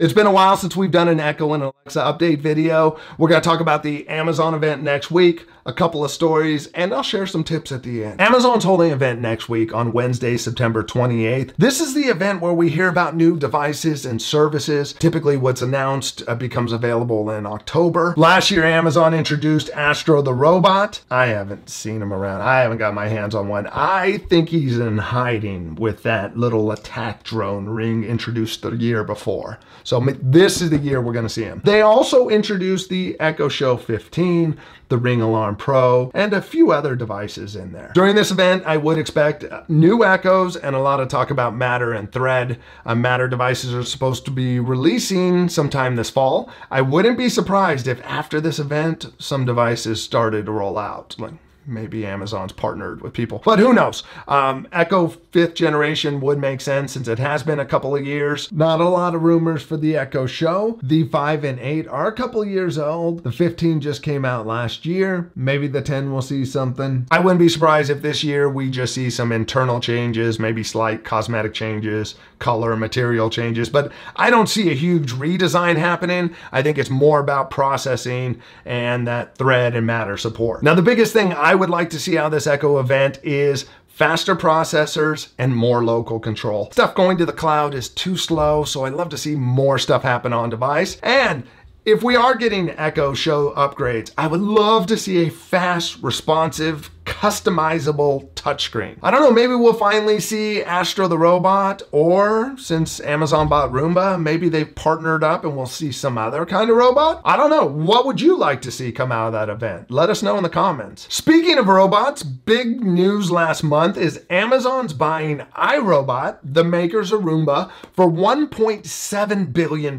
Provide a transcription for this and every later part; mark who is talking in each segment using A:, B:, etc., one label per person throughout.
A: It's been a while since we've done an Echo and Alexa update video. We're going to talk about the Amazon event next week, a couple of stories, and I'll share some tips at the end. Amazon's holding an event next week on Wednesday, September 28th. This is the event where we hear about new devices and services. Typically what's announced uh, becomes available in October. Last year, Amazon introduced Astro the robot. I haven't seen him around. I haven't got my hands on one. I think he's in hiding with that little attack drone ring introduced the year before. So this is the year we're going to see them. They also introduced the Echo Show 15, the Ring Alarm Pro, and a few other devices in there. During this event, I would expect new Echoes and a lot of talk about Matter and Thread. Uh, Matter devices are supposed to be releasing sometime this fall. I wouldn't be surprised if after this event, some devices started to roll out. Like maybe Amazon's partnered with people, but who knows? Um, Echo fifth generation would make sense since it has been a couple of years. Not a lot of rumors for the Echo Show. The 5 and 8 are a couple of years old. The 15 just came out last year. Maybe the 10 will see something. I wouldn't be surprised if this year we just see some internal changes, maybe slight cosmetic changes, color, material changes, but I don't see a huge redesign happening. I think it's more about processing and that thread and matter support. Now, the biggest thing I would like to see of this Echo event is faster processors and more local control. Stuff going to the cloud is too slow, so I'd love to see more stuff happen on device. And if we are getting Echo Show upgrades, I would love to see a fast, responsive, customizable touchscreen. I don't know, maybe we'll finally see Astro the robot, or since Amazon bought Roomba, maybe they've partnered up and we'll see some other kind of robot. I don't know. What would you like to see come out of that event? Let us know in the comments. Speaking of robots, big news last month is Amazon's buying iRobot, the makers of Roomba, for $1.7 billion.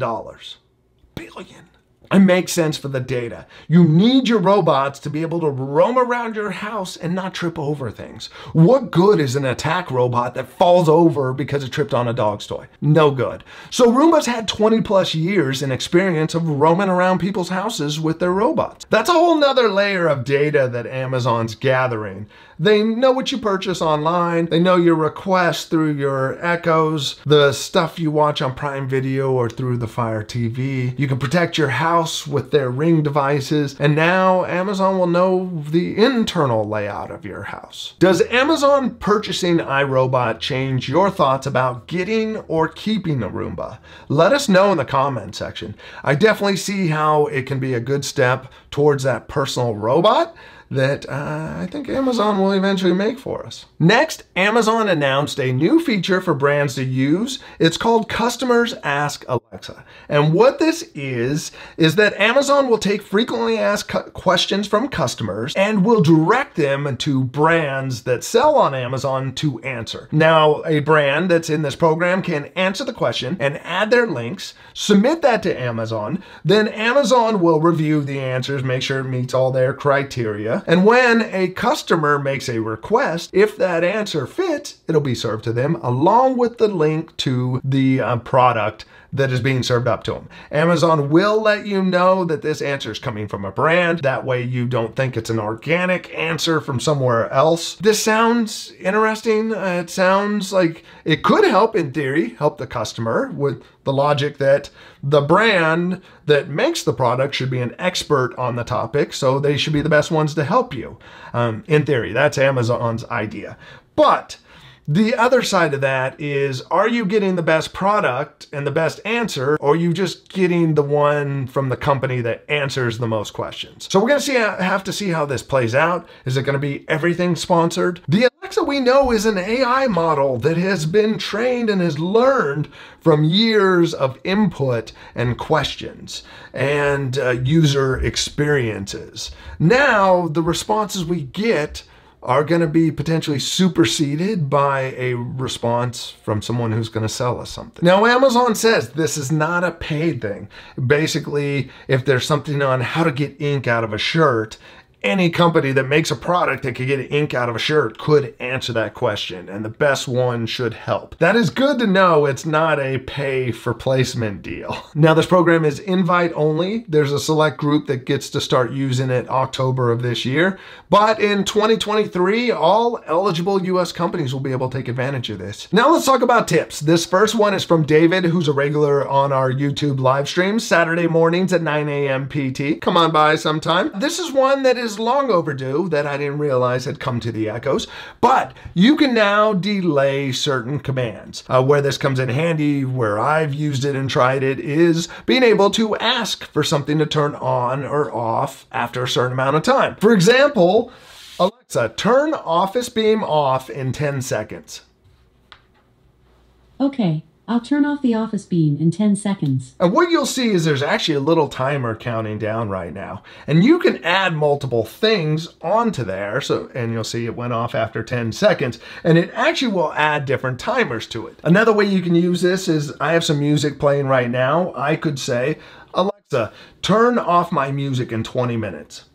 A: Billion. It makes sense for the data. You need your robots to be able to roam around your house and not trip over things. What good is an attack robot that falls over because it tripped on a dog's toy? No good. So Roomba's had 20 plus years in experience of roaming around people's houses with their robots. That's a whole nother layer of data that Amazon's gathering. They know what you purchase online. They know your requests through your echoes, the stuff you watch on Prime Video or through the Fire TV. You can protect your house with their ring devices, and now Amazon will know the internal layout of your house. Does Amazon purchasing iRobot change your thoughts about getting or keeping a Roomba? Let us know in the comment section. I definitely see how it can be a good step towards that personal robot, that uh, I think Amazon will eventually make for us. Next, Amazon announced a new feature for brands to use. It's called Customers Ask Alexa. And what this is, is that Amazon will take frequently asked questions from customers and will direct them to brands that sell on Amazon to answer. Now, a brand that's in this program can answer the question and add their links, submit that to Amazon, then Amazon will review the answers, make sure it meets all their criteria, and when a customer makes a request, if that answer fits, it'll be served to them along with the link to the uh, product that is being served up to them. Amazon will let you know that this answer is coming from a brand. That way you don't think it's an organic answer from somewhere else. This sounds interesting. Uh, it sounds like it could help in theory, help the customer with the logic that the brand that makes the product should be an expert on the topic, so they should be the best ones to help you. Um, in theory, that's Amazon's idea. But the other side of that is, are you getting the best product and the best answer, or are you just getting the one from the company that answers the most questions? So we're gonna see have to see how this plays out. Is it gonna be everything sponsored? The Alexa we know is an AI model that has been trained and has learned from years of input and questions and uh, user experiences. Now the responses we get are going to be potentially superseded by a response from someone who's going to sell us something. Now, Amazon says this is not a paid thing. Basically, if there's something on how to get ink out of a shirt, any company that makes a product that could get ink out of a shirt could answer that question, and the best one should help. That is good to know it's not a pay for placement deal. Now, this program is invite only. There's a select group that gets to start using it October of this year, but in 2023, all eligible US companies will be able to take advantage of this. Now, let's talk about tips. This first one is from David, who's a regular on our YouTube live streams Saturday mornings at 9 a.m. PT. Come on by sometime. This is one that is long overdue that I didn't realize had come to the Echoes, but you can now delay certain commands. Uh, where this comes in handy, where I've used it and tried it, is being able to ask for something to turn on or off after a certain amount of time. For example, Alexa, turn Office Beam off in 10 seconds.
B: Okay. I'll turn off the office beam in 10 seconds.
A: And what you'll see is there's actually a little timer counting down right now. And you can add multiple things onto there. So, and you'll see it went off after 10 seconds and it actually will add different timers to it. Another way you can use this is I have some music playing right now. I could say, Alexa, turn off my music in 20 minutes.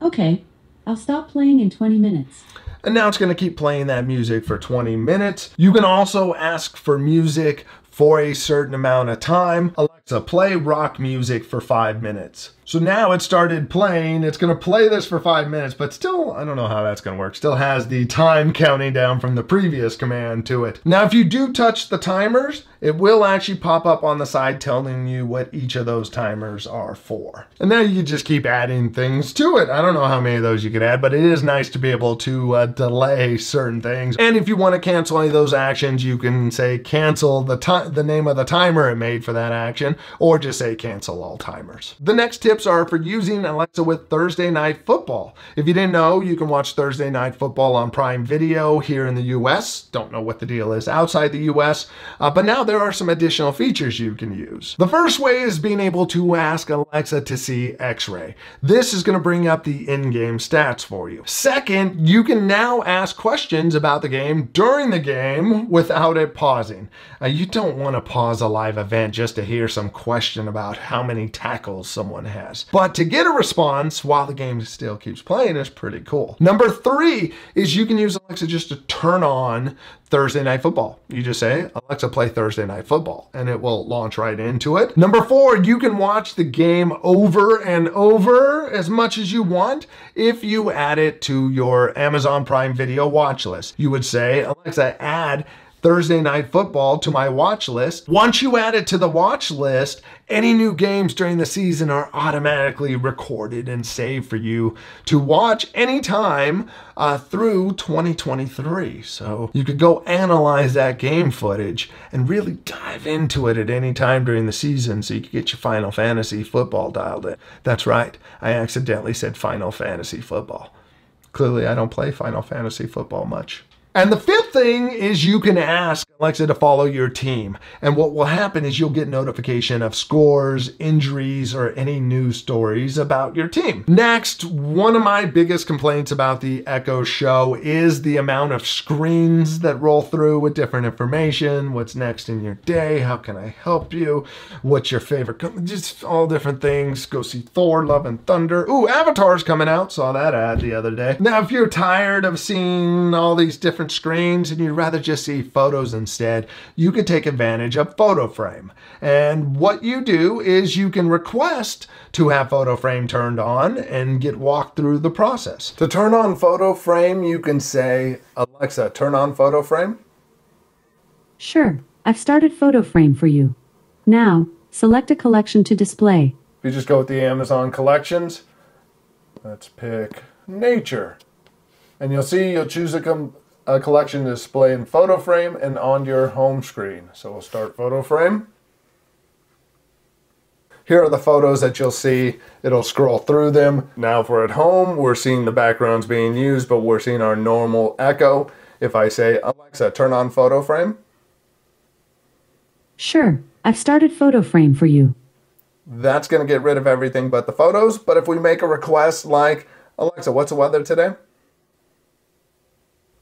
B: Okay, I'll stop playing in 20 minutes
A: and now it's going to keep playing that music for 20 minutes. You can also ask for music for a certain amount of time. Alexa, play rock music for five minutes. So now it started playing. It's going to play this for five minutes, but still, I don't know how that's going to work. Still has the time counting down from the previous command to it. Now, if you do touch the timers, it will actually pop up on the side telling you what each of those timers are for. And now you just keep adding things to it. I don't know how many of those you could add, but it is nice to be able to uh, delay certain things. And if you want to cancel any of those actions, you can say cancel the, time the name of the timer it made for that action, or just say cancel all timers. The next tip tips are for using Alexa with Thursday Night Football. If you didn't know, you can watch Thursday Night Football on Prime Video here in the US. Don't know what the deal is outside the US, uh, but now there are some additional features you can use. The first way is being able to ask Alexa to see X-ray. This is going to bring up the in-game stats for you. Second, you can now ask questions about the game during the game without it pausing. Uh, you don't want to pause a live event just to hear some question about how many tackles someone has has. But to get a response while the game still keeps playing is pretty cool. Number three is you can use Alexa just to turn on Thursday Night Football. You just say, Alexa, play Thursday Night Football, and it will launch right into it. Number four, you can watch the game over and over as much as you want if you add it to your Amazon Prime Video watch list. You would say, Alexa, add Thursday Night Football to my watch list. Once you add it to the watch list, any new games during the season are automatically recorded and saved for you to watch anytime uh, through 2023. So you could go analyze that game footage and really dive into it at any time during the season so you could get your Final Fantasy football dialed in. That's right, I accidentally said Final Fantasy football. Clearly, I don't play Final Fantasy football much. And the fifth thing is you can ask Alexa to follow your team. And what will happen is you'll get notification of scores, injuries, or any news stories about your team. Next, one of my biggest complaints about the Echo Show is the amount of screens that roll through with different information. What's next in your day? How can I help you? What's your favorite? Just all different things. Go see Thor, Love and Thunder. Ooh, Avatar's coming out. Saw that ad the other day. Now, if you're tired of seeing all these different different screens and you'd rather just see photos instead, you could take advantage of PhotoFrame. And what you do is you can request to have PhotoFrame turned on and get walked through the process. To turn on PhotoFrame, you can say, Alexa, turn on PhotoFrame.
B: Sure, I've started PhotoFrame for you. Now, select a collection to display.
A: We just go with the Amazon collections. Let's pick nature. And you'll see you'll choose a, a collection display in photo frame and on your home screen. So we'll start photo frame. Here are the photos that you'll see. It'll scroll through them. Now if we're at home, we're seeing the backgrounds being used, but we're seeing our normal echo. If I say, Alexa, turn on photo frame.
B: Sure, I've started photo frame for you.
A: That's gonna get rid of everything but the photos. But if we make a request like, Alexa, what's the weather today?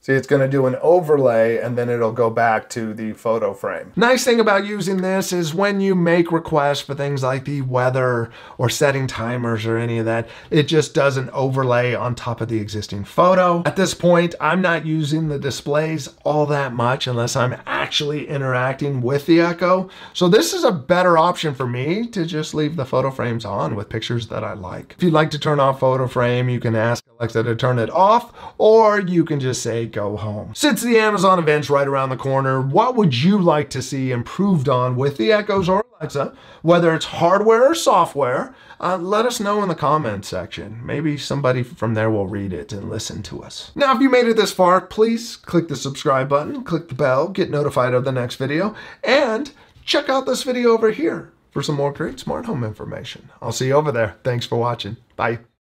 A: See, it's going to do an overlay and then it'll go back to the photo frame. Nice thing about using this is when you make requests for things like the weather or setting timers or any of that, it just does an overlay on top of the existing photo. At this point, I'm not using the displays all that much unless I'm actually interacting with the Echo. So this is a better option for me to just leave the photo frames on with pictures that I like. If you'd like to turn off photo frame, you can ask Alexa to turn it off, or you can just say go home. Since the Amazon event's right around the corner, what would you like to see improved on with the Echoes or Alexa, whether it's hardware or software? Uh, let us know in the comments section. Maybe somebody from there will read it and listen to us. Now, if you made it this far, please click the subscribe button, click the bell, get notified of the next video, and check out this video over here for some more great smart home information. I'll see you over there. Thanks for watching. Bye.